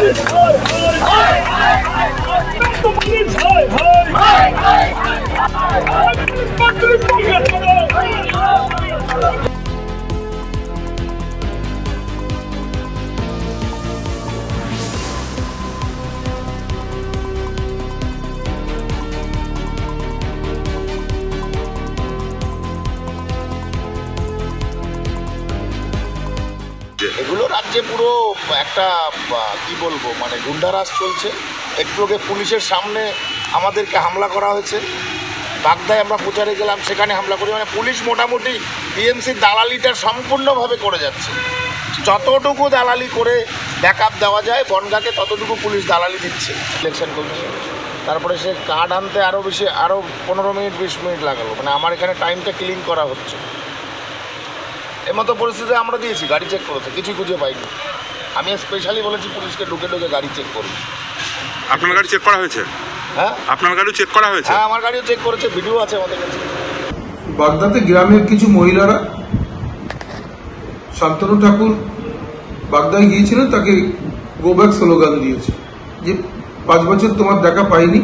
Fuck this এগুলো রাজ্যে পুরো একটা কি বলব মানে গুন্ডারাজ চলছে। একটু আগে পুলিশের সামনে আমাদেরকে হামলা করা হয়েছে। বাগদায় আমরা প্রচারে গেলাম, সেখানে হামলা করি। মানে পুলিশ মোটামুটি টিএমসির দালালিটা সম্পূর্ণভাবে করে যাচ্ছে। যতটুকু দালালি করে ব্যাকআপ দেওয়া যায়, বনগাকে ততটুকু পুলিশ দালালি দিচ্ছে। ইলেকশন কমিশন তারপরে সে কার্ড আনতে আরও বেশি আরও পনেরো মিনিট, বিশ মিনিট লাগালো। মানে আমার এখানে টাইমটা ক্লিন করা হচ্ছে। এর মতো পরিস্থিতি আমরা দিয়েছি গাড়ি চেক করেছে কিছুই খুঁজে পাইনি। আমি স্পেশালি বলেছি পুলিশকে ঢুকে ঢুকে গাড়ি চেক করুন। আপনার গাড়ি চেক করা হয়েছে? হ্যাঁ? আপনার গাড়িও চেক করা হয়েছে? হ্যাঁ আমার গাড়িও চেক করেছে ভিডিও আছে আমাদের কাছে। বাগদাতে গ্রামের কিছু মহিলারা শান্তনু ঠাকুর বাগদায় গিয়েছিলেন তাকে গো ব্যাক স্লোগান দিয়েছে যে পাঁচ বছর তোমার দেখা পাইনি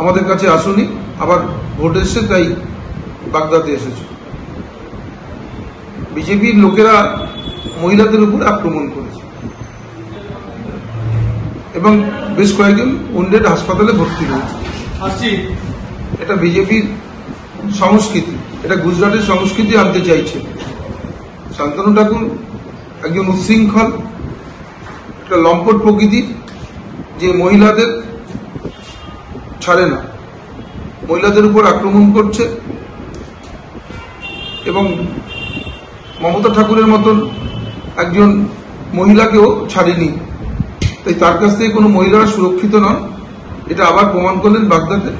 আমাদের কাছে আসুনি আবার ভোট এসছে তাই বাগদাতে এসেছে। বিজেপির লোকেরা মহিলাদের উপর আক্রমণ করেছে। এবং বেশ কয়েকজন উন্ডেড হাসপাতালে ভর্তি হয়েছে এটা বিজেপির সংস্কৃতি। এটা গুজরাটের সংস্কৃতি আনতে চাইছে। শান্তনু ঠাকুর একজন উচ্ছৃঙ্খল একটা লম্পট প্রকৃতির যে মহিলাদের ছাড়ে না। মহিলাদের উপর আক্রমণ করছে এবং মমতা ঠাকুরের মতন একজন মহিলাকেও ছাড়েনি। তাই তার কাছ থেকে কোনো মহিলারা সুরক্ষিত নন। এটা আবার প্রমাণ করলেন বাগদাতে